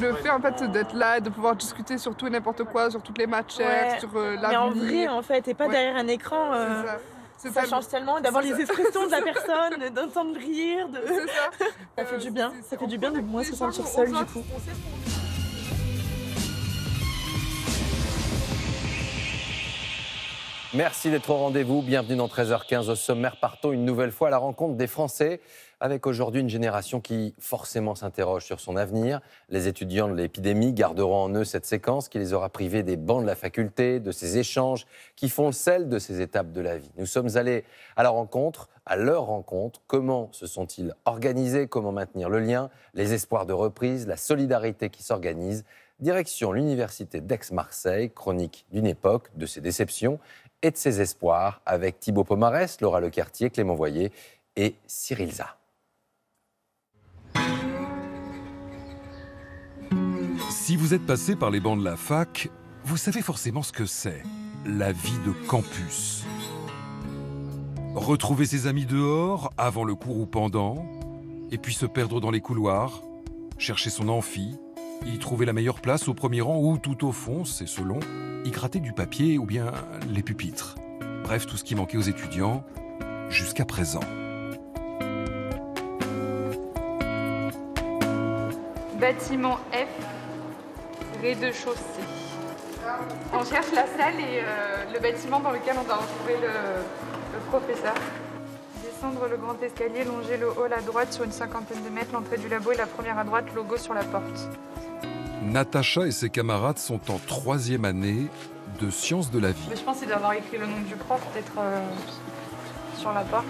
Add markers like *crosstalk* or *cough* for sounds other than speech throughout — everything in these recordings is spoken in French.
le fait en fait d'être là et de pouvoir discuter sur tout et n'importe quoi, sur toutes les matières, Ouais. sur euh, Mais en vrai, en fait, et pas Ouais. derrière un écran. euh, C'est ça. C'est ça tellement- change tellement d'avoir les expressions de la *laughs* personne, d'entendre rire. De... C'est ça. *laughs* Ça fait Euh, du bien. Ça fait du bien de moins se sentir seul du coup. Merci d'être au rendez-vous. Bienvenue dans 13h15 au sommaire. Partons une nouvelle fois à la rencontre des Français avec aujourd'hui une génération qui forcément s'interroge sur son avenir. Les étudiants de l'épidémie garderont en eux cette séquence qui les aura privés des bancs de la faculté, de ces échanges qui font le sel de ces étapes de la vie. Nous sommes allés à la rencontre, à leur rencontre. Comment se sont-ils organisés? Comment maintenir le lien? Les espoirs de reprise, la solidarité qui s'organise Direction l'université d'Aix-Marseille, chronique d'une époque, de ses déceptions et de ses espoirs, avec Thibaut Pomarès, Laura Lecartier, Clément Voyer et Cyril Za. Si vous êtes passé par les bancs de la fac, vous savez forcément ce que c'est, la vie de campus. Retrouver ses amis dehors, avant le cours ou pendant, et puis se perdre dans les couloirs, chercher son amphi, y trouver la meilleure place au premier rang ou tout au fond, c'est selon, y gratter du papier ou bien les pupitres. Bref, tout ce qui manquait aux étudiants jusqu'à présent. Bâtiment F, rez-de-chaussée. On cherche la salle et euh, le bâtiment dans lequel on doit retrouver le, le professeur. Descendre le grand escalier, longer le hall à droite sur une cinquantaine de mètres, l'entrée du labo est la première à droite, logo sur la porte. Natacha et ses camarades sont en troisième année de sciences de la vie. Mais je pense qu'il doit avoir écrit le nom du prof peut-être euh, sur la porte.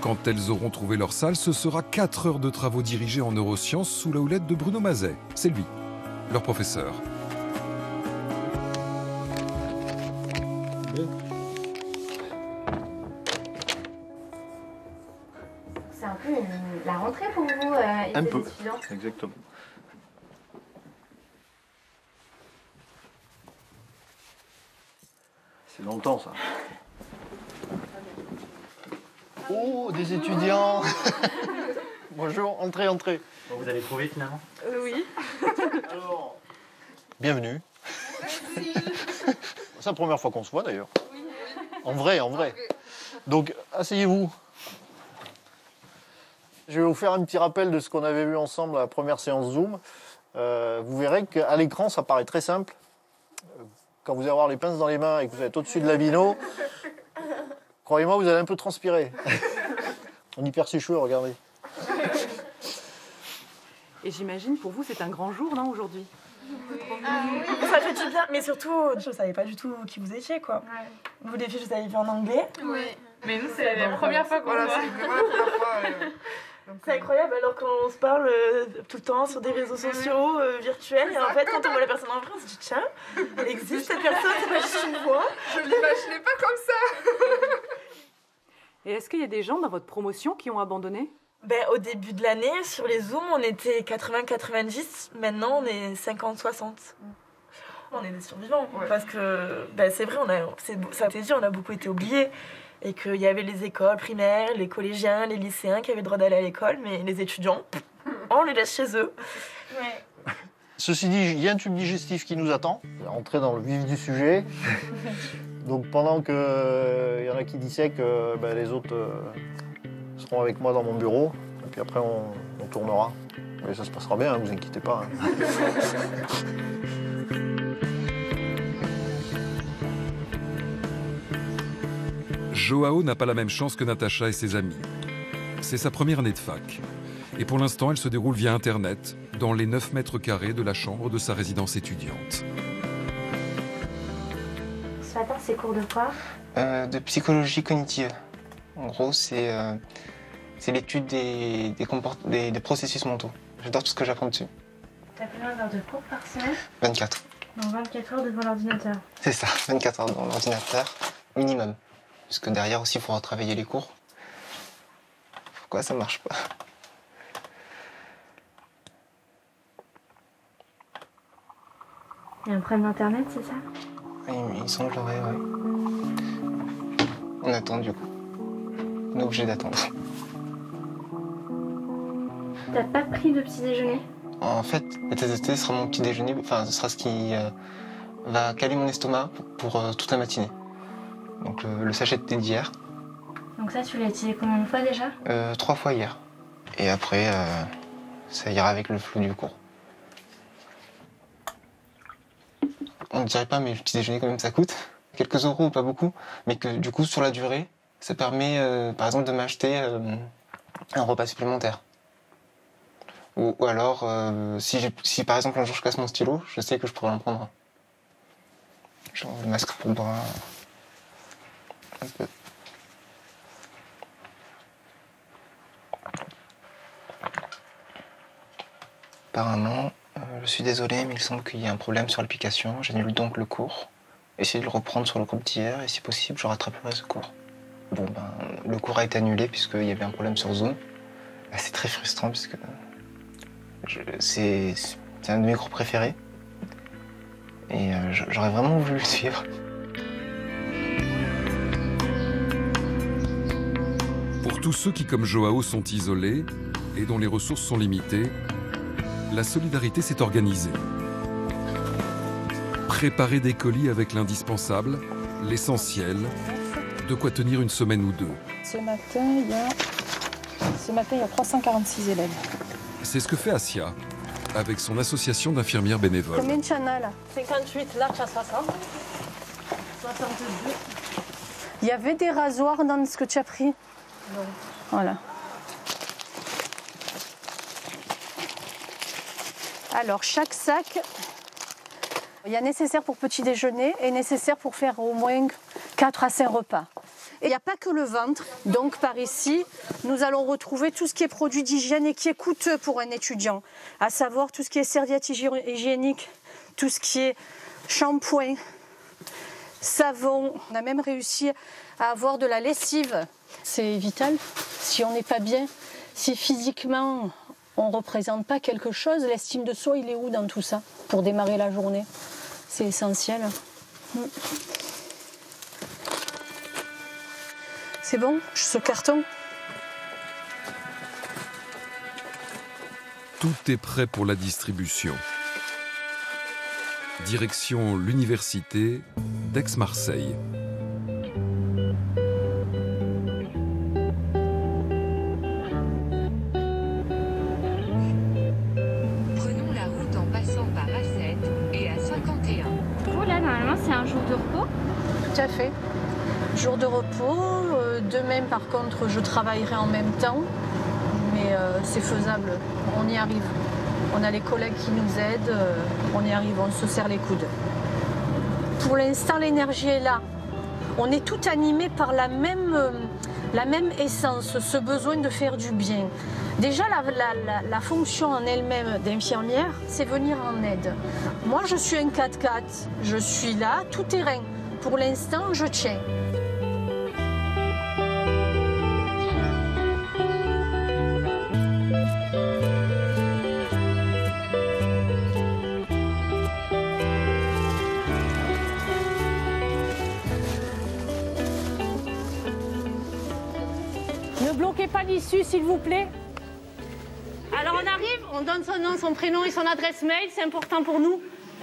Quand elles auront trouvé leur salle, ce sera 4 heures de travaux dirigés en neurosciences sous la houlette de Bruno Mazet. C'est lui, leur professeur. C'est un peu une- la rentrée pour vous, euh, Un peu. étudiants. Exactement. C'est longtemps ça. Oh, des étudiants *laughs* Bonjour, entrez, entrez. Vous avez trouvé finalement oui. Alors, bienvenue. C'est la première fois qu'on se voit d'ailleurs. En vrai, en vrai. Donc, asseyez-vous. Je vais vous faire un petit rappel de ce qu'on avait vu ensemble à la première séance Zoom. Euh, vous verrez qu'à l'écran, ça paraît très simple. Euh, Quand vous allez avoir les pinces dans les mains et que vous êtes au-dessus de la vino, croyez-moi, vous allez un peu transpirer. *laughs* On y perd ses cheveux, regardez. Et j'imagine pour vous c'est un grand jour, non, aujourd'hui? Ça fait du bien, mais surtout, je savais pas du tout qui vous étiez quoi. Vous les filles, je vous avais vu en anglais? Mais nous, c'est la première fois qu'on Voilà, voit. c'est vraiment la première fois. euh, *laughs* C'est euh, incroyable alors qu'on se parle euh, tout le temps sur des réseaux sociaux euh, virtuels et en fait quand on voit la personne en vrai on se dit tiens elle existe cette personne *laughs* c'est pas juste une voix. Je l'imaginais pas comme ça. Et est-ce qu'il y a des gens dans votre promotion qui ont abandonné? Ben, au début de l'année sur les zooms on était 80-90 maintenant on est 50-60. On est des survivants Ouais. parce que ben, c'est vrai on a c'est- ça a été dit on a beaucoup été oubliés et qu'il y avait les écoles primaires, les collégiens, les lycéens qui avaient le droit d'aller à l'école mais les étudiants *laughs* on les laisse chez eux. Ceci dit, il y a un tube digestif qui nous attend. On va rentrer dans le vif du sujet. *laughs* Donc pendant qu'il y en a qui dissèquent, euh, ben, les autres euh, seront avec moi dans mon bureau. Et puis après, on, on tournera. Mais ça se passera bien, hein, vous inquiétez pas. hein. Joao n'a pas la même chance que Natacha et ses amis. C'est sa première année de fac. Et pour l'instant, elle se déroule via Internet, dans les 9 mètres carrés de la chambre de sa résidence étudiante. Ce matin, c'est cours de quoi? Euh, de psychologie cognitive. En gros, c'est euh, c'est l'étude des, des, comport- des- des processus mentaux. J'adore tout ce que j'apprends dessus. T'as combien d'heures de cours par semaine? 24. Donc 24 heures devant l'ordinateur. C'est ça, 24 heures dans l'ordinateur, minimum. Parce que derrière aussi, il faudra travailler les cours. Pourquoi ça marche pas? Il y a un problème d'internet, c'est ça? Il, il semblerait, ouais. On attend du coup. On est obligé d'attendre. T'as pas pris de petit déjeuner En fait, le TZT sera mon petit déjeuner, enfin, ce sera ce qui euh, va caler mon estomac pour, pour, euh, toute la matinée. Donc le, le sachet de thé d'hier, Donc ça, tu l'as utilisé combien de fois déjà euh, trois fois hier. Et après, ça ira avec le flou du cours. On ne dirait pas, mais le petit déjeuner, quand même, ça coûte. Quelques euros, pas beaucoup. Mais que du coup, sur la durée, ça permet, par exemple, de m'acheter un repas supplémentaire. Ou, alors, euh, si, si par exemple un jour je casse mon stylo, je sais que je pourrais en prendre un. Genre le masque pour le bras. Un peu. Apparemment, euh, je suis désolé, mais il semble qu'il y ait un problème sur l'application. J'annule donc le cours. Essayez de le reprendre sur le groupe d'hier et si possible, je rattraperai ce cours. Bon, ben, le cours a été annulé puisqu'il y avait un problème sur Zoom. Ah, C'est très frustrant puisque c'est un de mes cours préférés. Et euh, j'aurais vraiment voulu le suivre. Pour tous ceux qui, comme Joao, sont isolés et dont les ressources sont limitées, la solidarité s'est organisée. Préparer des colis avec l'indispensable, l'essentiel, de quoi tenir une semaine ou deux. Ce matin, il y a, ce matin, il y a 346 élèves. C'est ce que fait Asia, avec son association d'infirmières bénévoles. Combien de chana là 58, là tu as 60. 62. Il y avait des rasoirs dans ce que tu as pris? Non. Voilà. Alors, chaque sac, il y a nécessaire pour petit déjeuner et nécessaire pour faire au moins 4 à 5 repas. Il n'y a pas que le ventre. Donc, par ici, nous allons retrouver tout ce qui est produit d'hygiène et qui est coûteux pour un étudiant, à savoir tout ce qui est serviettes hygi- hygiéniques, tout ce qui est shampoing, savon. On a même réussi à avoir de la lessive. C'est vital. Si on n'est pas bien, si physiquement on ne représente pas quelque chose, l'estime de soi, il est où dans tout ça pour démarrer la journée? C'est essentiel. C'est bon, ce carton? Tout est prêt pour la distribution. Direction l'université d'Aix-Marseille. Prenons la route en passant par A7 et à 51. Vous, là, normalement, c'est un jour de repos Tout à fait. Jour de repos. euh, demain, par contre, je travaillerai en même temps. Mais euh, c'est faisable. On y arrive. On a les collègues qui nous aident. euh, on y arrive. On se serre les coudes. Pour l'instant, l'énergie est là. On est tout animé par la même, essence, ce besoin de faire du bien. Déjà, la- la fonction en elle-même d'infirmière, c'est venir en aide. Moi, je suis un 4x4. Je suis là, tout terrain. Pour l'instant, je tiens. L'issue, s'il vous plaît. Alors on arrive, on donne son nom, son prénom et son adresse mail, c'est important pour nous.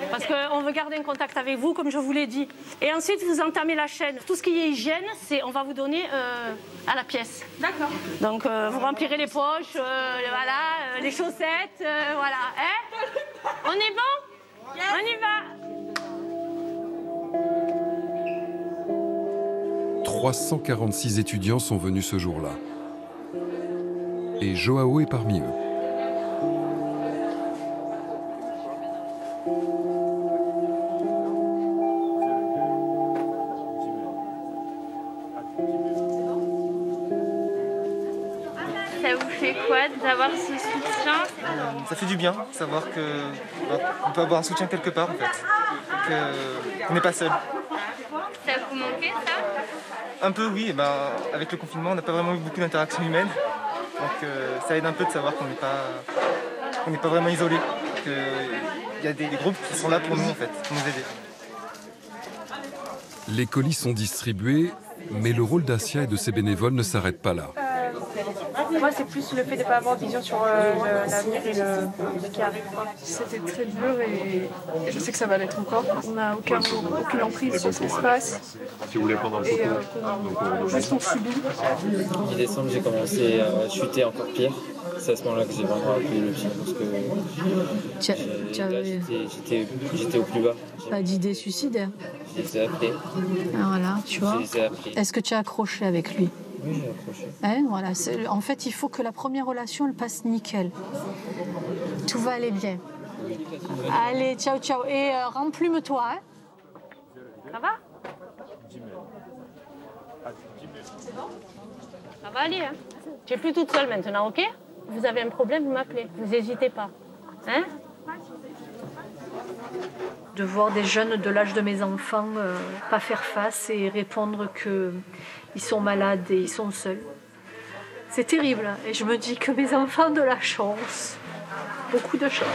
Parce qu'on veut garder un contact avec vous, comme je vous l'ai dit. Et ensuite, vous entamez la chaîne. Tout ce qui est hygiène, c'est on va vous donner euh, à la pièce. D'accord. Donc, euh, vous remplirez les poches, euh, voilà, euh, les chaussettes, euh, voilà. Hein on est bon? On y va 346 étudiants sont venus ce jour-là. Et Joao est parmi eux. Ça vous fait quoi d'avoir ce soutien Ça fait du bien, savoir que bah, on peut avoir un soutien quelque part en fait, qu'on n'est pas seul. Ça vous manquait ça? Un peu oui, et ben, avec le confinement on n'a pas vraiment eu beaucoup d'interactions humaines, euh, ça aide un peu de savoir qu'on n'est pas, qu'on n'est pas vraiment isolé, qu'il y a des, des groupes qui sont là pour nous en fait, pour nous aider. Les colis sont distribués, mais le rôle d'Asia et de ses bénévoles ne s'arrête pas là. Moi, c'est plus le fait de ne pas avoir de vision sur euh, l'avenir et le, ce qui arrive. C'était très dur et, et je sais que ça va l'être encore. On n'a aucun, aucune emprise sur ce qui se passe. Si vous voulez prendre un Et photo. euh, juste on subit. En décembre, j'ai commencé à chuter encore pire. C'est à ce moment-là que j'ai vraiment appelé le psy parce que j'ai- j'étais- au plus bas. Pas d'idée suicidaire. Je les ai appelés. Ah, Voilà, tu vois. Est-ce que tu as accroché avec lui? Oui, j'ai accroché. Hein, voilà. En fait, il faut que la première relation elle passe nickel. Tout va aller bien. Allez, ciao, ciao. Et euh, remplume-toi. Hein Ça va? Ça va aller, hein Je suis plus toute seule maintenant, ok? Vous avez un problème, vous m'appelez. Vous n'hésitez pas. Hein? De voir des jeunes de l'âge de mes enfants euh, pas faire face et répondre que ils sont malades et ils sont seuls. C'est terrible hein. et je me dis que mes enfants ont de la chance, beaucoup de chance.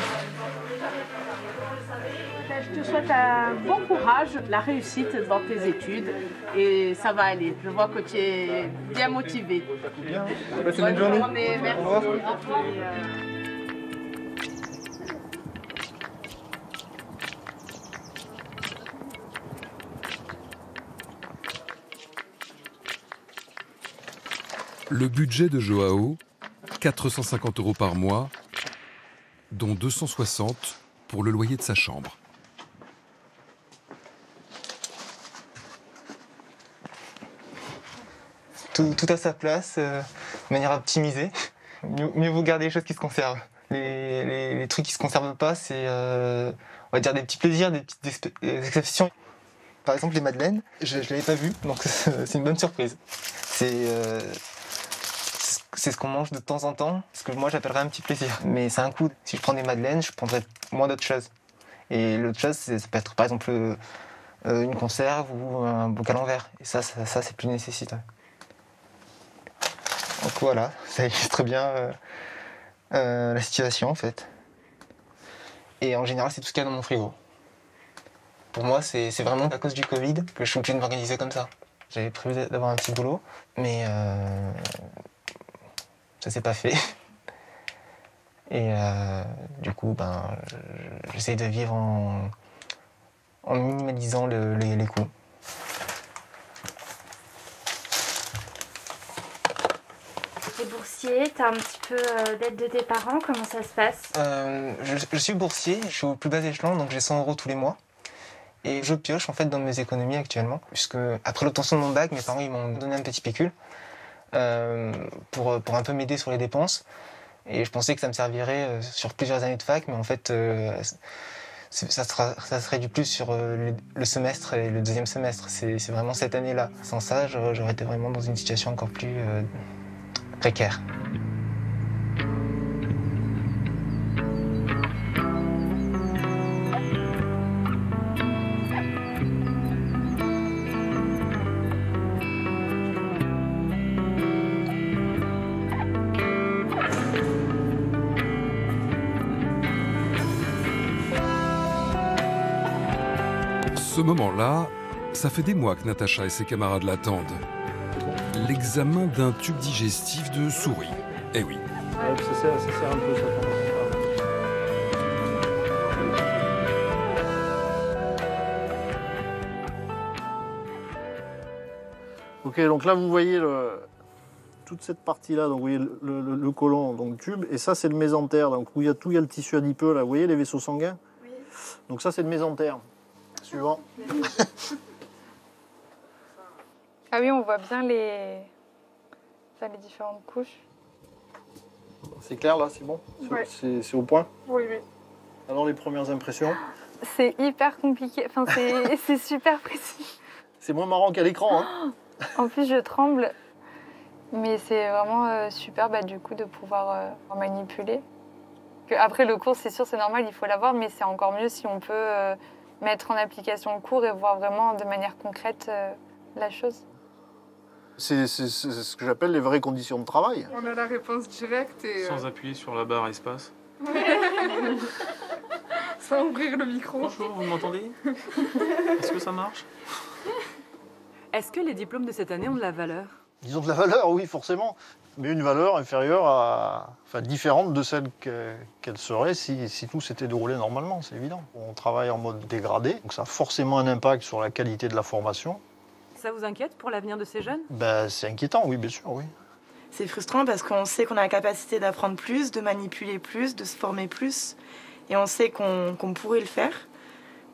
Je te souhaite un bon courage, la réussite dans tes études et ça va aller. Je vois que tu es bien motivé. Bonne journée. merci. Le budget de Joao, 450 euros par mois, dont 260 pour le loyer de sa chambre. Tout, à sa place, euh, de manière optimisée. Mieux, vaut garder les choses qui se conservent. Les, trucs qui se conservent pas, c'est, euh, on va dire, des petits plaisirs, des petites euh, exceptions. Par exemple, les madeleines, je ne l'avais pas vu, donc *laughs* c'est une bonne surprise. C'est c'est ce qu'on mange de temps en temps, ce que moi j'appellerais un petit plaisir. Mais c'est un coût. Si je prends des madeleines, je prendrais moins d'autres choses. Et l'autre chose, ça peut être par exemple euh, une conserve ou un bocal en verre. Et ça, ça, c'est plus nécessiteux. Donc voilà, *laughs* ça illustre bien euh, euh, la situation en fait. Et en général, c'est tout ce qu'il y a dans mon frigo. Pour moi, c'est vraiment à cause du Covid que je suis obligé de m'organiser comme ça. J'avais prévu d'avoir un petit boulot, mais ça s'est pas fait. Et euh, du coup, ben, je- j'essaye de vivre en, en minimalisant le- les, les coûts. T'es boursier, t'as un petit peu euh, d'aide de tes parents, comment ça se passe? Euh, je, je suis boursier, je suis au plus bas échelon, donc j'ai 100 euros tous les mois. Et je pioche en fait dans mes économies actuellement, puisque après l'obtention de mon bac, mes parents ils m'ont donné un petit pécule euh, pour, pour un peu m'aider sur les dépenses. Et je pensais que ça me servirait euh, sur plusieurs années de fac, mais en fait, euh, ça, ça serait du plus sur euh, le, semestre et le deuxième semestre. C'est vraiment cette année-là. Sans ça, j'aurais été vraiment dans une situation encore plus euh, précaire. Ça fait des mois que Natacha et ses camarades l'attendent. L'examen d'un tube digestif de souris. Eh oui. ça, sert, ça sert un peu, ça. Ok, donc là vous voyez le- toute cette partie-là, donc vous voyez le, le- le côlon, donc tube, et ça c'est le mésentère, donc où il y a tout, il y a le tissu adipeux là, vous voyez les vaisseaux sanguins? Donc ça c'est le mésentère. Suivant. *laughs* Ah oui, on voit bien les, enfin, les différentes couches. C'est clair là, c'est bon? C'est- Ouais. C'est c'est au point? Oui, oui. Alors les premières impressions? C'est hyper compliqué. Enfin, *laughs* c'est super précis. C'est moins marrant qu'à l'écran, hein *gasps* En plus, je tremble. Mais c'est vraiment euh, super bah, du coup de pouvoir euh, manipuler. Après le cours, c'est sûr, c'est normal, il faut l'avoir, mais c'est encore mieux si on peut euh, mettre en application le cours et voir vraiment de manière concrète la chose. C'est ce que j'appelle les vraies conditions de travail. On a la réponse directe et. euh, Sans appuyer sur la barre espace. *laughs* Sans ouvrir le micro. Bonjour, vous m'entendez? Est-ce que ça marche? Est-ce que les diplômes de cette année ont de la valeur? Ils ont de la valeur, oui, forcément. mais une valeur inférieure à, enfin différente de celle que- qu'elle serait si, si tout s'était déroulé normalement, c'est évident. On travaille en mode dégradé, donc ça a forcément un impact sur la qualité de la formation. Ça vous inquiète pour l'avenir de ces jeunes? Ben, c'est inquiétant, oui, bien sûr, oui. C'est frustrant parce qu'on sait qu'on a la capacité d'apprendre plus, de manipuler plus, de se former plus. Et on sait qu'on pourrait le faire.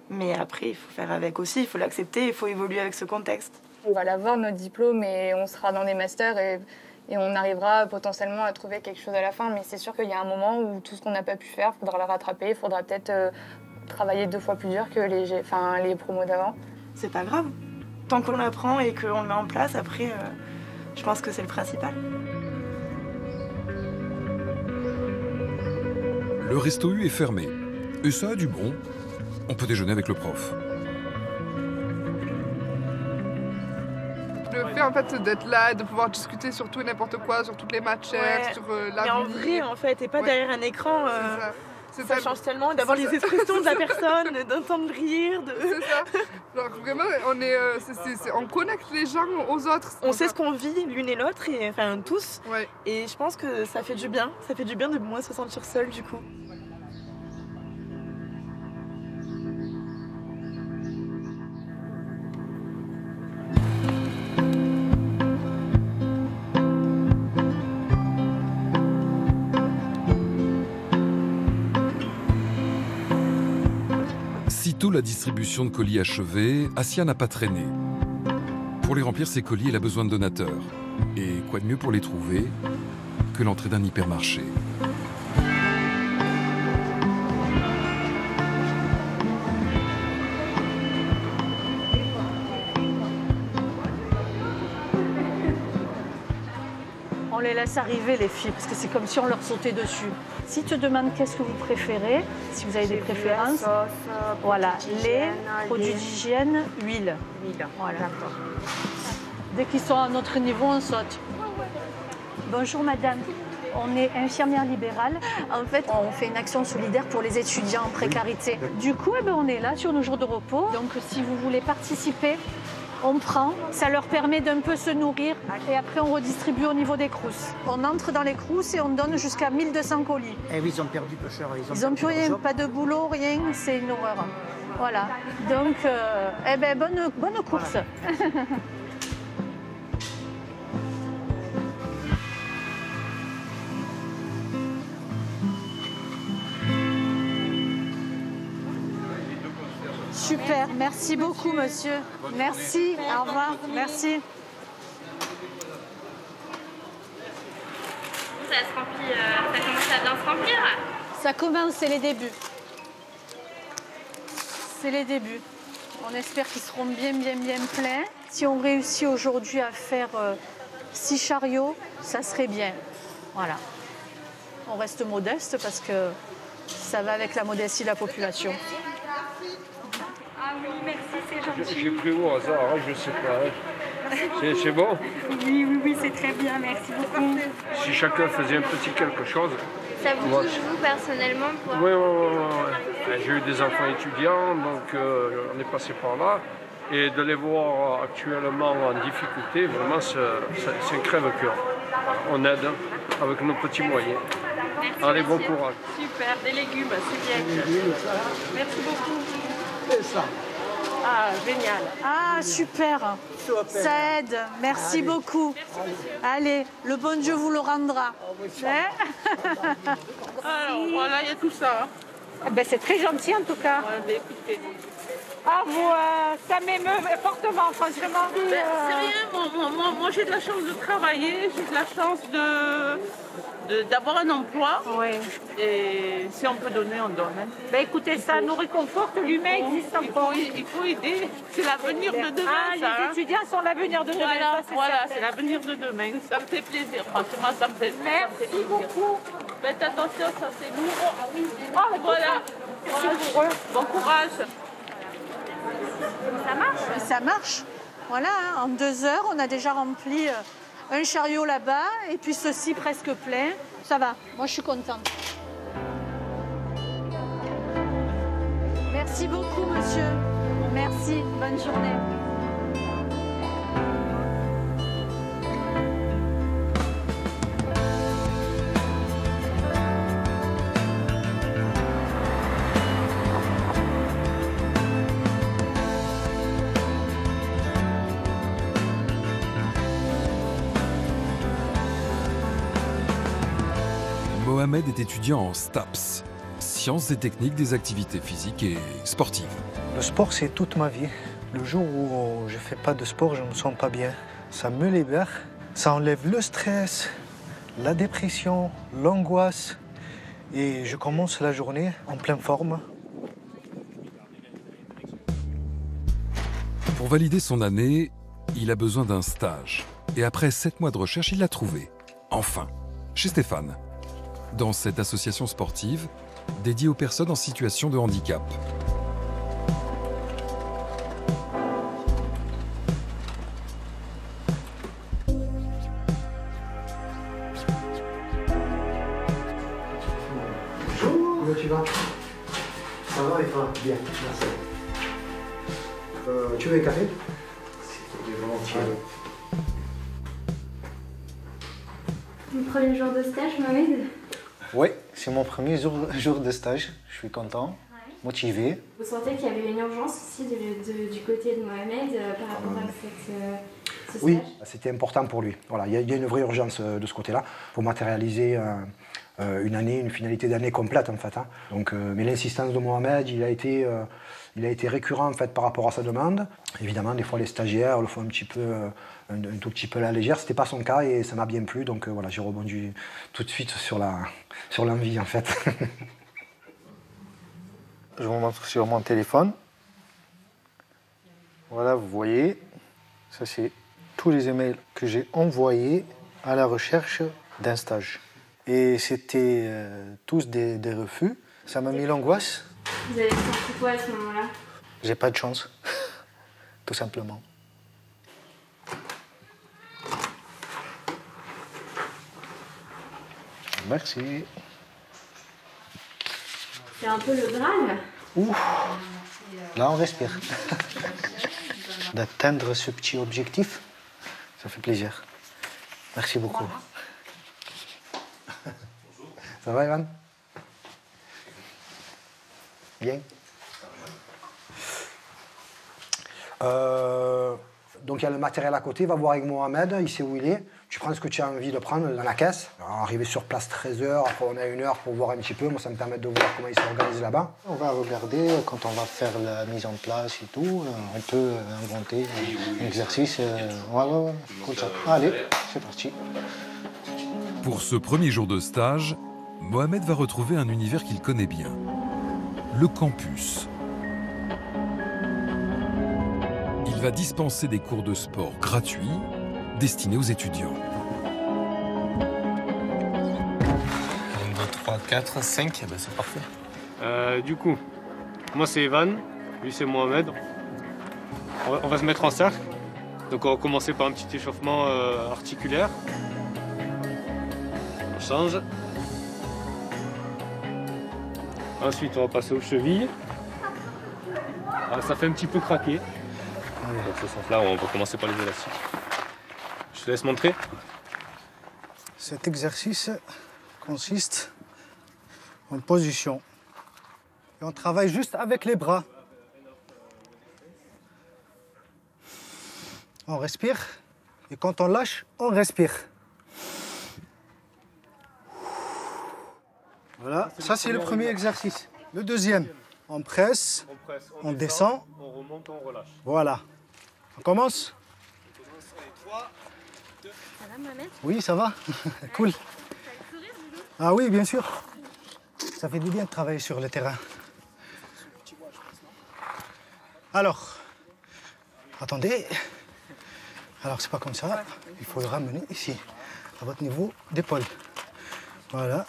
Mais après, il faut faire avec aussi, il faut l'accepter, il faut évoluer avec ce contexte. On va l'avoir, notre diplôme, et on sera dans des masters et, et on arrivera potentiellement à trouver quelque chose à la fin. Mais c'est sûr qu'il y a un moment où tout ce qu'on n'a pas pu faire, il faudra le rattraper, il faudra peut-être euh, travailler deux fois plus dur que les, enfin, les promos d'avant. C'est pas grave. Tant qu'on l'apprend et qu'on le met en place, après, euh, je pense que c'est le principal. Le resto U est fermé. Et ça a du bon. On peut déjeuner avec le prof. Le fait en fait d'être là et de pouvoir discuter sur tout et n'importe quoi, sur toutes les matières, Ouais. sur euh, Mais en vrai, en fait, et pas Ouais. derrière un écran. euh, C'est ça. Change tellement d'avoir les expressions de la *laughs* personne, d'entendre rire. De... C'est ça. Genre vraiment, on est, euh, on connecte les gens aux autres. On sait ce qu'on vit l'une et l'autre, et enfin tous. Ouais. Et je pense que ça fait du bien. Ça fait du bien de moins se sentir seul du coup. La distribution de colis achevée, Asia n'a pas traîné. Pour les remplir, ses colis, elle a besoin de donateurs. Et quoi de mieux pour les trouver que l'entrée d'un hypermarché? Laisse arriver, les filles, parce que c'est comme si on leur sautait dessus. Si tu te demandes qu'est-ce que vous préférez, si vous avez des préférences, voilà, lait, produits d'hygiène, huile. Voilà. Dès qu'ils sont à notre niveau, on saute. Bonjour madame. On est infirmière libérale. En fait, on fait une action solidaire pour les étudiants en précarité. Du coup, eh ben, on est là sur nos jours de repos. Donc, si vous voulez participer, on prend. Ça leur permet d'un peu se nourrir. Et après, on redistribue au niveau des crousses. On entre dans les crousses et on donne jusqu'à 1200 colis. Eh oui, ils ont perdu pêcheur. Ils ont, Ils n'ont plus rien, job. pas de boulot, rien. C'est une horreur. Voilà. Donc, euh, eh ben, bonne, bonne course. *laughs* Super, merci beaucoup monsieur. Merci, au revoir, merci. Ça se remplit, euh, ça commence à bien se remplir. Ça commence, c'est les débuts. C'est les débuts. On espère qu'ils seront bien, bien, bien pleins. Si on réussit aujourd'hui à faire euh, six chariots, ça serait bien. Voilà. On reste modeste parce que ça va avec la modestie de la population. Merci, c'est gentil. J'ai pris au hasard, hein, je sais pas. hein. C'est- bon Oui, oui, oui, c'est très bien, merci beaucoup. Si chacun faisait un petit quelque chose. Ça vous Moi, touche, vous, personnellement Oui, oui, oui. oui. J'ai eu des enfants étudiants, donc euh, on est passé par là. Et de les voir actuellement en difficulté, vraiment, c'est un crève-cœur. On aide avec nos petits moyens. Merci, Allez, bon courage. Super, des légumes, c'est bien. légumes, ça. Merci beaucoup. C'est ça. Ah, génial. Ah, super. Ça aide. Merci Allez. beaucoup. Allez, le bon Dieu vous le rendra. Hein Alors, voilà, il y a tout ça. Eh ben, c'est très gentil en tout cas. Ah, vous, euh, ça m'émeut fortement, franchement. Ben, c'est rien, moi, moi, moi, moi, j'ai de la chance de travailler, j'ai de la chance de d'avoir un emploi. Et si on peut donner, on donne. hein. Ben, écoutez, ça nous réconforte, l'humain existe Il encore. faut, il faut aider, c'est l'avenir de demain. Ah, ça, hein. les étudiants sont l'avenir de demain. Voilà, ça, c'est voilà, certain. c'est l'avenir de demain. Ça me fait plaisir, franchement, ça me fait, ça me fait Merci plaisir. beaucoup. Faites attention, ça c'est lourd. Oh, voilà. Merci. Bon courage. Ça marche? Ça marche. Voilà, hein, en deux heures, on a déjà rempli euh, un chariot là-bas et puis ceci presque plein. Ça va, moi je suis contente. Merci beaucoup, monsieur. Merci, bonne journée. Mohamed est étudiant en STAPS, sciences et techniques des activités physiques et sportives. Le sport, c'est toute ma vie. Le jour où je fais pas de sport, je me sens pas bien. Ça me libère, ça enlève le stress, la dépression, l'angoisse. Et je commence la journée en pleine forme. Pour valider son année, il a besoin d'un stage. Et après sept mois de recherche, il l'a trouvé. Enfin, chez Stéphane. Dans cette association sportive dédiée aux personnes en situation de handicap. C'est mon premier jour, *laughs* jour de stage. Je suis content, motivé. Vous sentez qu'il y avait une urgence aussi de- de- du côté de Mohamed euh, par rapport à cette, euh, ce stage? Oui, c'était important pour lui. Voilà, il y, a- il y a une vraie urgence euh, de ce côté-là pour matérialiser une année, une finalité d'année complète en fait. hein. Donc, euh, mais l'insistance de Mohamed, il a été, euh, il a été récurrent en fait par rapport à sa demande. Évidemment, des fois les stagiaires le font un petit peu, euh, un, tout petit peu à la légère. C'était pas son cas et ça m'a bien plu. Donc euh, voilà, j'ai rebondi tout de suite sur la, sur l'envie en fait. *laughs* Je vous montre sur mon téléphone. Voilà, vous voyez, ça c'est tous les emails que j'ai envoyés à la recherche d'un stage. Et c'était euh, tous des, des refus. Ça m'a mis l'angoisse. Vous avez senti quoi à ce moment-là? J'ai pas de chance, *laughs* tout simplement. Merci. C'est un peu le Graal Ouh. Là, on respire. *laughs* D'atteindre ce petit objectif, ça fait plaisir. Merci beaucoup. Ça va, Ivan? Bien? Euh, donc il y a le matériel à côté, va voir avec Mohamed, il sait où il est. Tu prends ce que tu as envie de prendre dans la caisse. Alors, arrivé sur place 13h, après on a une heure pour voir un petit peu. Moi, ça me permet de voir comment il s'organise là-bas. On va regarder quand on va faire la mise en place et tout. euh, On peut inventer un exercice. euh, Ouais, ouais, ouais. Comme ça. Allez, c'est parti. Pour ce premier jour de stage, Mohamed va retrouver un univers qu'il connaît bien. Le campus. Il va dispenser des cours de sport gratuits destinés aux étudiants. 1, 2, 3, 4, 5, ben c'est parfait. Euh, du coup, moi c'est Evan, lui c'est Mohamed. On va, on va se mettre en cercle. Donc on va commencer par un petit échauffement euh, articulaire. On change. Ensuite on va passer aux chevilles. Ah, ça fait un petit peu craquer. Dans ce sens-là, on va commencer par les élastiques. Je te laisse montrer. Cet exercice consiste en position. Et on travaille juste avec les bras. On respire. Et quand on lâche, on respire. Voilà, ça c'est le premier exercice. Le deuxième, on presse, On presse, on descend. on remonte, on relâche. Voilà. On commence Ça va, Mohamed? Oui, ça va *laughs* Cool. Ah oui, bien sûr. Ça fait du bien de travailler sur le terrain. Alors, attendez. Alors, c'est pas comme ça. Il faut le ramener ici, à votre niveau d'épaule. Voilà.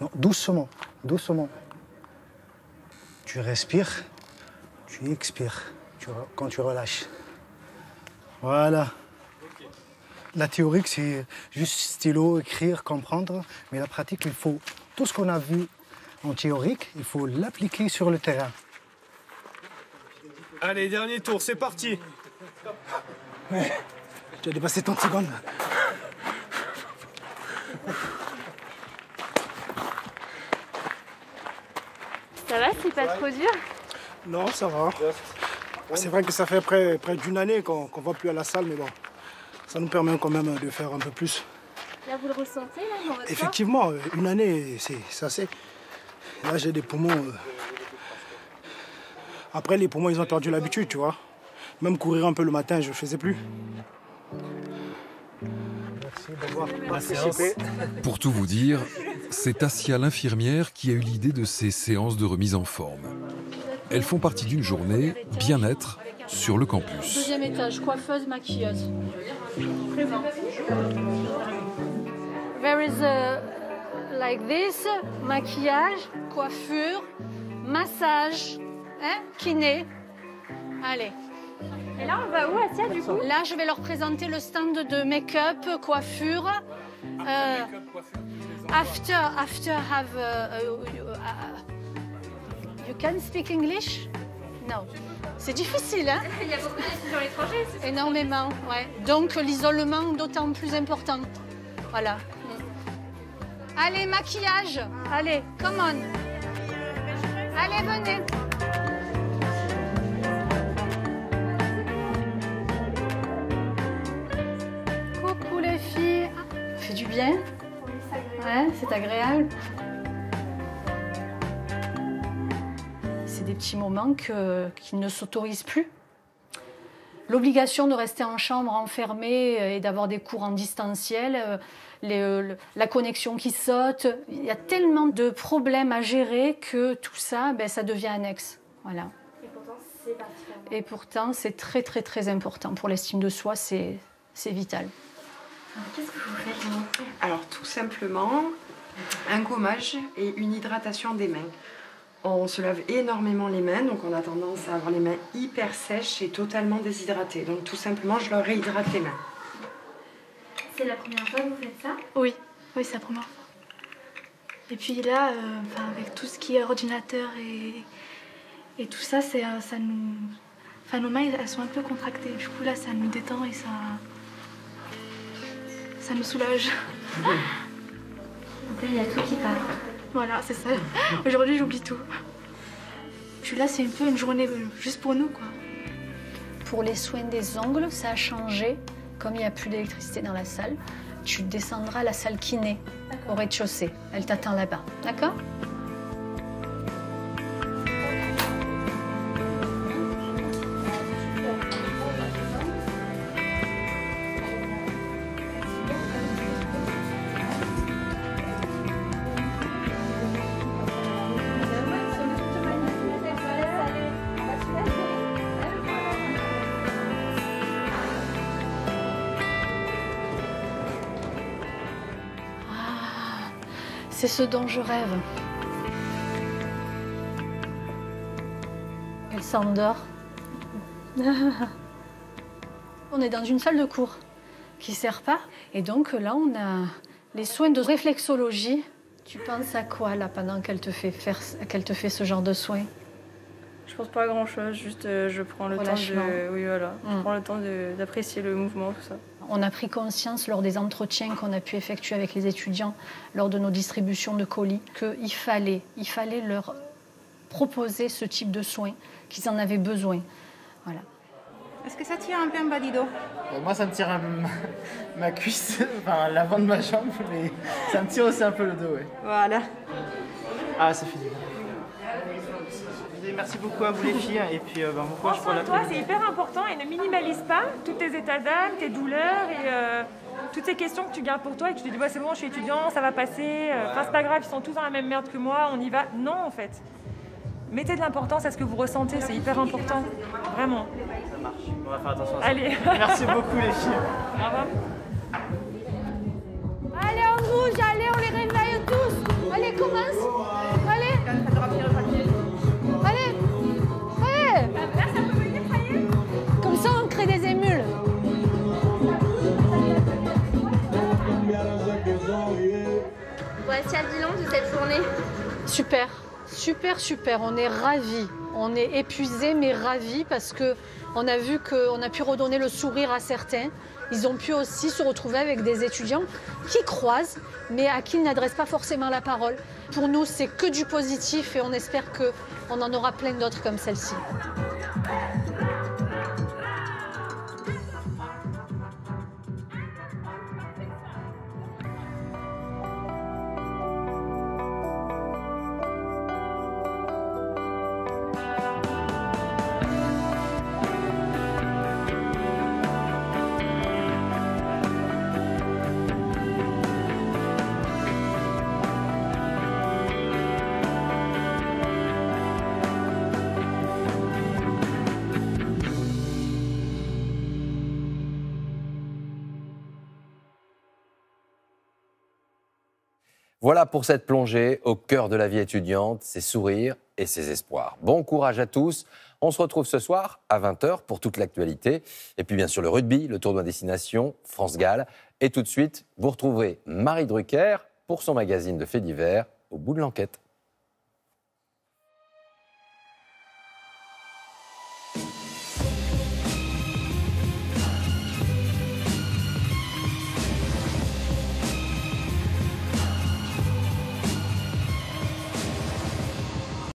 Non, doucement, doucement. Tu respires, tu expires tu quand tu relâches. Voilà. La théorique, c'est juste stylo, écrire, comprendre. Mais la pratique, il faut tout ce qu'on a vu en théorique, il faut l'appliquer sur le terrain. Allez, dernier tour, c'est parti. Tu as dépassé 30 secondes. Ça va, c'est pas trop dur Non, ça va. C'est vrai que ça fait près, près d'une année qu'on ne va plus à la salle, mais bon, ça nous permet quand même de faire un peu plus. Là, vous le ressentez, là, dans votre corps Effectivement, une année, c'est c'est assez. Là, j'ai des poumons. euh, Après, les poumons, ils ont perdu l'habitude, tu vois. Même courir un peu le matin, je ne faisais plus. Merci d'avoir participé. Pour tout vous dire, c'est Assia l'infirmière qui a eu l'idée de ces séances de remise en forme. Elles font partie d'une journée bien-être sur le campus. Deuxième étage, coiffeuse, maquilleuse. There is a, like this, maquillage, coiffure, massage, hein, kiné. Allez. Et là, on va où, Asia, du coup? Là, je vais leur présenter le stand de make-up, coiffure. Euh, after, after have. uh, you can speak English? No. C'est difficile, hein? Il y a beaucoup d'étudiants étrangers, c'est Énormément, ouais. Donc l'isolement d'autant plus important. Voilà. Allez, maquillage. Allez, come on. Allez, venez. Bien Ouais, c'est agréable. C'est des petits moments que- qui ne s'autorisent plus. L'obligation de rester en chambre enfermée euh, et d'avoir des cours en distanciel, euh, les, euh, la connexion qui saute, il y a tellement de problèmes à gérer que tout ça, ben, ça devient annexe. Voilà. Et pourtant, c'est très très très important pour l'estime de soi, c'est vital. Alors, Qu'est-ce que vous faites Alors tout simplement, un gommage et une hydratation des mains. On se lave énormément les mains, donc on a tendance à avoir les mains hyper sèches et totalement déshydratées. Donc tout simplement, je leur réhydrate les mains. C'est la première fois que vous faites ça Oui, oui, c'est la première fois. Et puis là, euh, enfin, avec tout ce qui est ordinateur et, et tout ça, c'est, euh, ça nous. Enfin, nos mains, elles sont un peu contractées. Du coup, là, ça nous détend et ça. Ça nous soulage. Donc là, il y a tout qui part. Voilà, c'est ça. Aujourd'hui, j'oublie tout. Puis là, c'est un peu une journée euh, juste pour nous, quoi. Pour les soins des ongles, ça a changé. Comme il n'y a plus d'électricité dans la salle, tu descendras à la salle kiné au rez-de-chaussée. Elle t'attend là-bas. D'accord? Ce dont je rêve. Elle s'endort. *laughs* on est dans une salle de cours qui ne sert pas. Et donc là, on a les soins de réflexologie. Tu penses à quoi là pendant qu'elle te fait faire, qu'elle te fait ce genre de soins? Je pense pas à grand chose, juste euh, je prends le temps de. Oui, voilà. Je Mm. prends le temps d'apprécier le mouvement, tout ça. On a pris conscience lors des entretiens qu'on a pu effectuer avec les étudiants, lors de nos distributions de colis, qu'il fallait, il fallait leur proposer ce type de soins, qu'ils en avaient besoin. Voilà. Est-ce que ça tire un peu un balido Euh, Moi, ça me tire un- *laughs* ma cuisse, *laughs* enfin l'avant de ma jambe, mais *laughs* ça me tire aussi un peu le dos, ouais. Voilà. Ah, ça fait du bien. Merci beaucoup à vous les filles, et puis euh, ben, bon courage pour la toi, c'est hyper important et ne minimalise pas tous tes états d'âme, tes douleurs et euh, toutes ces questions que tu gardes pour toi et que tu te dis ouais, c'est bon, je suis étudiant, ça va passer, euh, enfin c'est pas grave, ils sont tous dans la même merde que moi, on y va. Non en fait. Mettez de l'importance à ce que vous ressentez, c'est hyper important. Vraiment. Ça marche, on va faire attention à ça. Allez. *laughs* Merci beaucoup les filles. Au revoir. Allez, on bouge, allez, on les réveille tous. Allez, commence. De cette journée. Super, super, super. On est ravis. On est épuisés, mais ravis parce que on a vu qu'on a pu redonner le sourire à certains. Ils ont pu aussi se retrouver avec des étudiants qui croisent, mais à qui ils n'adressent pas forcément la parole. Pour nous, c'est que du positif et on espère qu'on en aura plein d'autres comme celle-ci. Voilà pour cette plongée au cœur de la vie étudiante, ses sourires et ses espoirs. Bon courage à tous. On se retrouve ce soir à 20h pour toute l'actualité. Et puis bien sûr le rugby, le tournoi destination, France-Galles. Et tout de suite, vous retrouverez Marie Drucker pour son magazine de faits divers au bout de l'enquête.